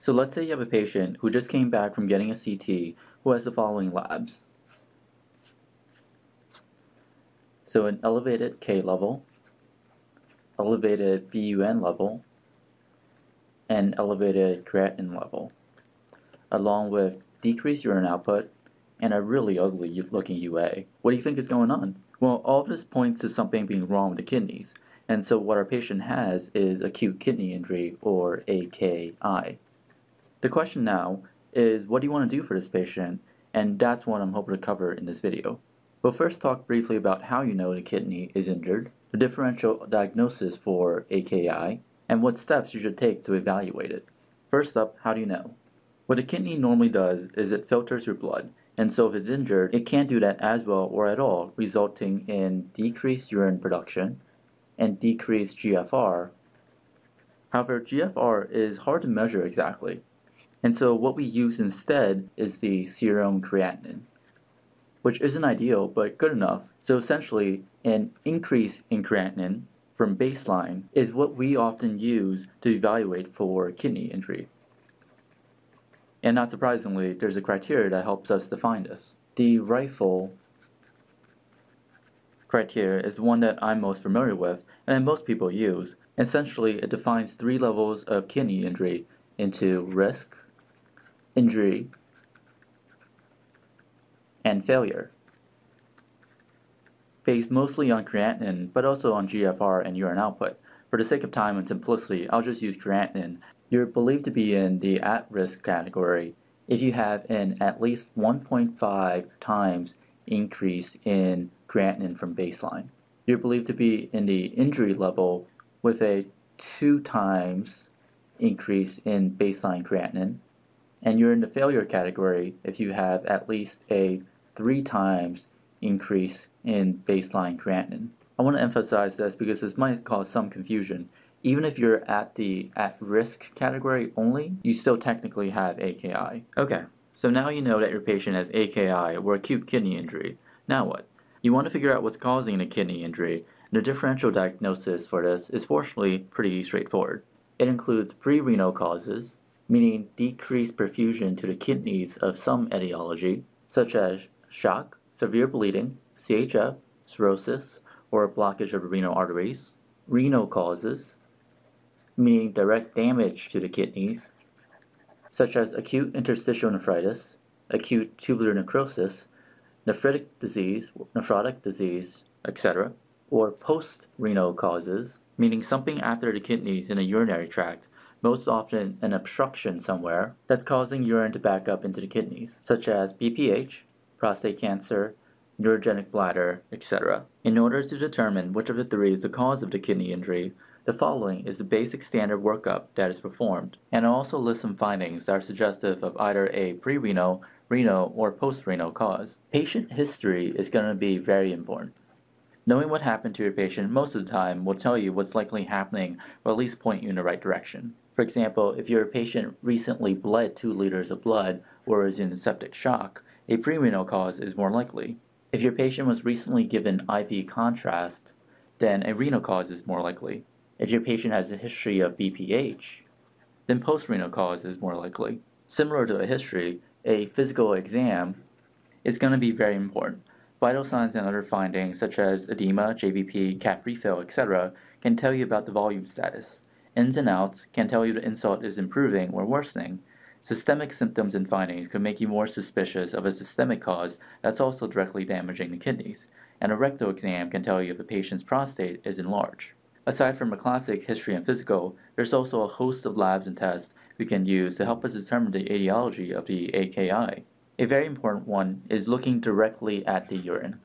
So let's say you have a patient who just came back from getting a CT who has the following labs. So an elevated K level, elevated BUN level, and elevated creatinine level, along with decreased urine output and a really ugly looking UA. What do you think is going on? Well, all of this points to something being wrong with the kidneys. And so what our patient has is acute kidney injury or AKI. The question now is what do you want to do for this patient? And that's what I'm hoping to cover in this video. We'll first talk briefly about how you know the kidney is injured, the differential diagnosis for AKI, and what steps you should take to evaluate it. First up, how do you know? What a kidney normally does is it filters your blood, and so if it's injured, it can't do that as well or at all, resulting in decreased urine production and decreased GFR. However, GFR is hard to measure exactly, and so what we use instead is the serum creatinine, which isn't ideal but good enough. So essentially, an increase in creatinine from baseline is what we often use to evaluate for kidney injury. And not surprisingly, there's a criteria that helps us define this. The rifle criteria is the one that I'm most familiar with and that most people use. Essentially, it defines three levels of kidney injury into risk, injury, and failure. Based mostly on creatinine, but also on GFR and urine output. For the sake of time and simplicity, I'll just use creatinine you're believed to be in the at-risk category if you have an at least 1.5 times increase in creatinine from baseline. You're believed to be in the injury level with a 2 times increase in baseline creatinine. And you're in the failure category if you have at least a 3 times increase in baseline creatinine. I want to emphasize this because this might cause some confusion even if you're at the at-risk category only, you still technically have AKI. Okay, so now you know that your patient has AKI or acute kidney injury. Now what? You want to figure out what's causing the kidney injury, and the differential diagnosis for this is fortunately pretty straightforward. It includes pre-renal causes, meaning decreased perfusion to the kidneys of some etiology, such as shock, severe bleeding, CHF, cirrhosis, or blockage of renal arteries, renal causes, meaning direct damage to the kidneys, such as acute interstitial nephritis, acute tubular necrosis, nephritic disease, nephrotic disease, etc., or post-renal causes, meaning something after the kidneys in the urinary tract, most often an obstruction somewhere that's causing urine to back up into the kidneys, such as BPH, prostate cancer, neurogenic bladder, etc. In order to determine which of the three is the cause of the kidney injury, the following is the basic standard workup that is performed, and it also lists some findings that are suggestive of either a pre-renal, renal, or post-renal cause. Patient history is going to be very important. Knowing what happened to your patient most of the time will tell you what's likely happening or at least point you in the right direction. For example, if your patient recently bled 2 liters of blood or is in septic shock, a pre-renal cause is more likely. If your patient was recently given IV contrast, then a renal cause is more likely. If your patient has a history of BPH, then post-renal cause is more likely. Similar to a history, a physical exam is going to be very important. Vital signs and other findings such as edema, JVP, cap refill, etc. can tell you about the volume status. Ins and outs can tell you the insult is improving or worsening. Systemic symptoms and findings could make you more suspicious of a systemic cause that's also directly damaging the kidneys. And a rectal exam can tell you if a patient's prostate is enlarged. Aside from a classic history and physical, there's also a host of labs and tests we can use to help us determine the etiology of the AKI. A very important one is looking directly at the urine.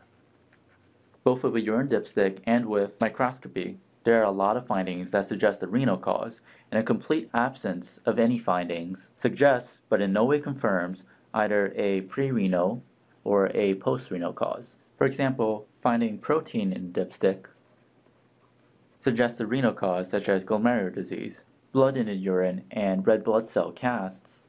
Both with a urine dipstick and with microscopy, there are a lot of findings that suggest a renal cause, and a complete absence of any findings suggests, but in no way confirms, either a pre-renal or a post-renal cause. For example, finding protein in dipstick suggests a renal cause such as glomerular disease. Blood in the urine and red blood cell casts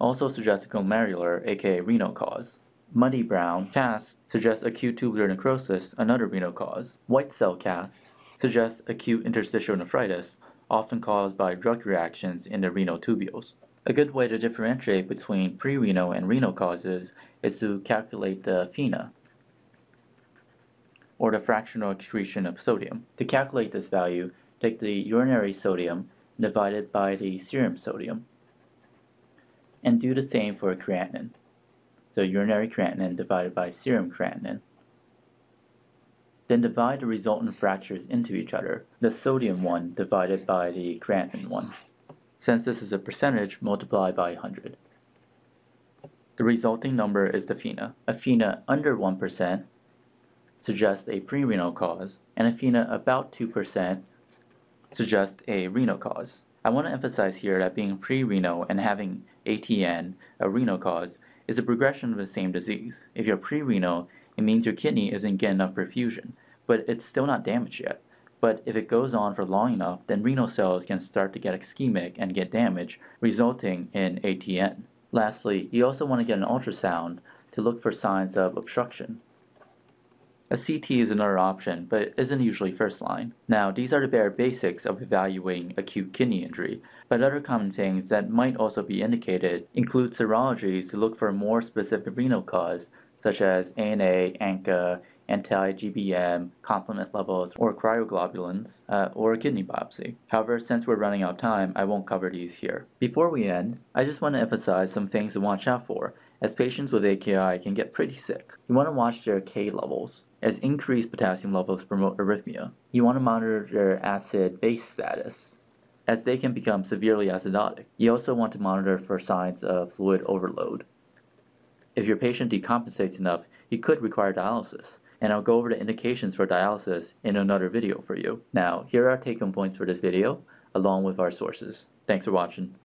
also suggest a glomerular, aka renal cause. Muddy brown casts suggest acute tubular necrosis, another renal cause. White cell casts suggest acute interstitial nephritis, often caused by drug reactions in the renal tubules. A good way to differentiate between pre-renal and renal causes is to calculate the FeNA, or the fractional excretion of sodium. To calculate this value, take the urinary sodium divided by the serum sodium, and do the same for creatinine. So urinary creatinine divided by serum creatinine. Then divide the resultant fractures into each other, the sodium one divided by the creatinine one. Since this is a percentage, multiply by 100. The resulting number is the FeNA. A FeNA under 1% suggests a prerenal cause, and a FeNA about 2% suggests a renal cause. I want to emphasize here that being pre-renal and having ATN, a renal cause, is a progression of the same disease. If you're pre-renal, it means your kidney isn't getting enough perfusion, but it's still not damaged yet. But if it goes on for long enough, then renal cells can start to get ischemic and get damaged, resulting in ATN. Lastly, you also want to get an ultrasound to look for signs of obstruction. A CT is another option, but isn't usually first line. Now, these are the bare basics of evaluating acute kidney injury, but other common things that might also be indicated include serologies to look for a more specific renal cause, such as ANA, ANCA, anti-GBM, complement levels, or cryoglobulins, uh, or kidney biopsy. However, since we're running out of time, I won't cover these here. Before we end, I just want to emphasize some things to watch out for, as patients with AKI can get pretty sick. You want to watch their K levels, as increased potassium levels promote arrhythmia. You want to monitor their acid-base status, as they can become severely acidotic. You also want to monitor for signs of fluid overload. If your patient decompensates enough, he could require dialysis and I'll go over the indications for dialysis in another video for you. Now, here are our take-home points for this video, along with our sources. Thanks for watching.